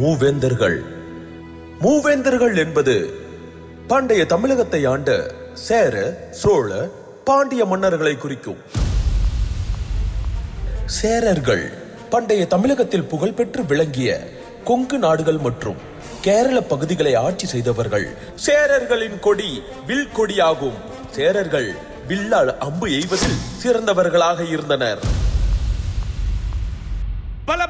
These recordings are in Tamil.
மூவேந்தர்கள். மூவேந்தர்கள் என்பது பண்டைய தமிழகத்தை ஆண்ட சேர சோழ பாண்டிய மன்னர்களை குறிக்கும். சேரர்கள் பண்டைய தமிழகத்தில் புகழ்பெற்று விளங்கிய கொங்கு நாடுகள் மற்றும் கேரள பகுதிகளை ஆட்சி செய்தவர்கள் சேரர்களின் கொடி வில் கொடியாகும். சேரர்கள் வில்லால் அம்பு எய்வதில் சிறந்தவர்களாக இருந்தனர். பல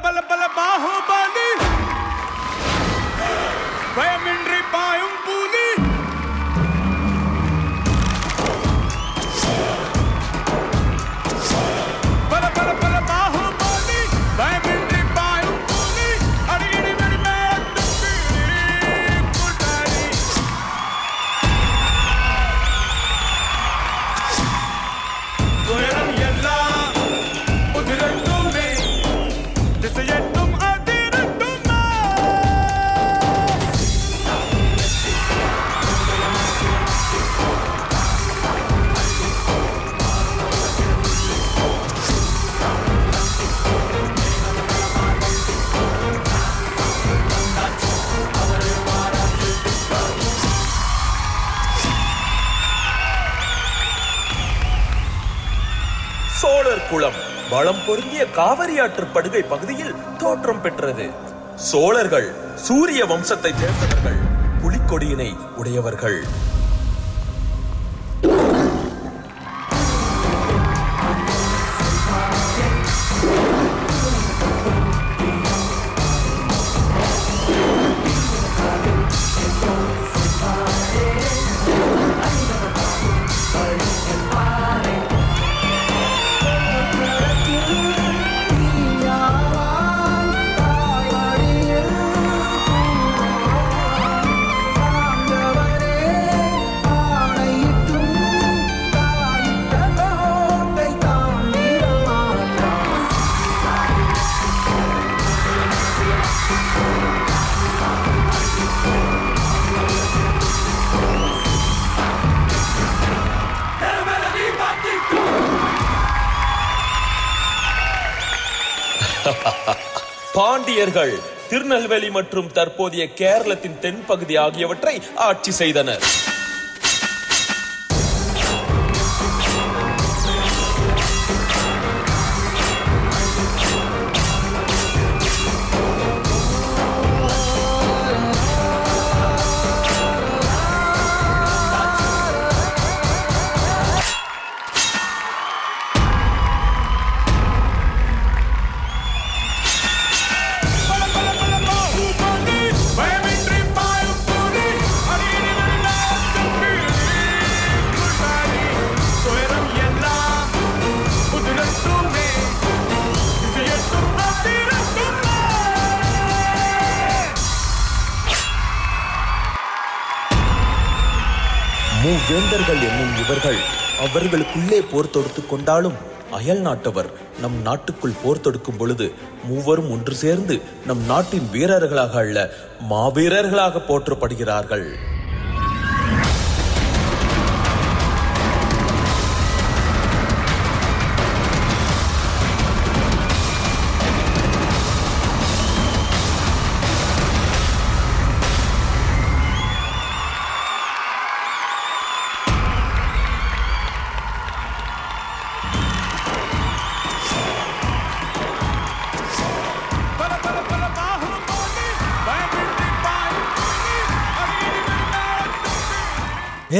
சோழர் குளம். வளம் பொருந்திய காவிரி ஆற்று படுகை பகுதியில் தோற்றம் பெற்றது. சோழர்கள் சூரிய வம்சத்தை சேர்ந்தவர்கள் புலிக்கொடியினை உடையவர்கள். பாண்டியர்கள் திருநெல்வேலி மற்றும் தற்போதைய கேரளத்தின் தென்பகுதி ஆகியவற்றை ஆட்சி செய்தனர். மூவேந்தர்கள் என்னும் இவர்கள் அவர்களுக்குள்ளே போர் தொடுத்து கொண்டாலும் அயல் நாட்டவர் நம் நாட்டுக்குள் போர் தொடுக்கும் பொழுது மூவரும் ஒன்று சேர்ந்து நம் நாட்டின் வீரர்களாக அல்ல மாவீரர்களாக போற்றப்படுகிறார்கள்.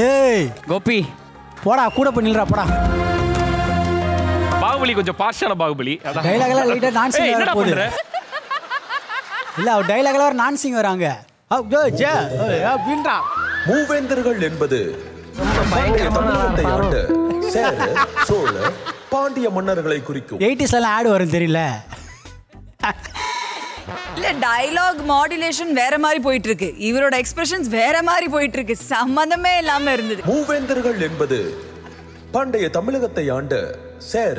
ஏய். கோபி. போடா கூட போய் நில்றா போடா. பாகுபலி கொஞ்சம் பார்ஷான பாகுபலி. டைலாக் எல்லாம் லைட்டா டான்சிங் வர போகுது இல்ல அவர் டைலாக் எல்லாம் டான்சிங் வராங்க. அப்படின்றா மூவேந்தர்கள் என்பது பண்டைய தமிழகத்தை ஆண்ட சேர சோழ பாண்டிய மன்னர்களை குறிக்கும். எயிட்டிஸ்ல எல்லாம் ஆடு வரும் தெரியல. இல்ல டயலாக் மாடுலேஷன் வேற மாதிரி போயிட்டு இருக்கு இவரோட எக்ஸ்பிரஷன்ஸ் வேற மாதிரி போயிட்டு இருக்கு சம்மந்தமே இல்லாம இருந்தது. மூவேந்தர்கள் என்பது பண்டைய தமிழகத்தை ஆண்ட சேர.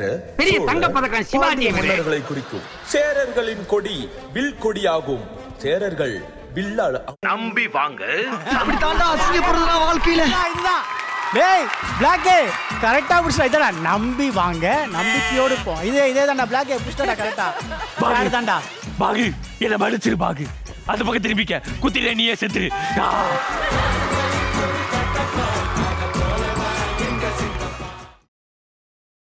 மன்னர்களை குறிக்கும். சேரர்களின் கொடி வில் கொடியாகும். சேரர்கள் வில்லால் நம்பி வாங்க. இதுதான், இதுதான். டேய் பிளாக்கே கரெக்டா புடிச்சா இதடா நம்பி வாங்க நம்பிக்கையோடு போ. இதே இதே தான்டா பிளாக்கே புடிச்சடா கரெக்டா பாகு. தான்டா பாகு. என்னை மன்னிச்சிரு பாகு. அந்த பக்கம் திரும்பிக்க. குத்தில நீயே செத்துரு.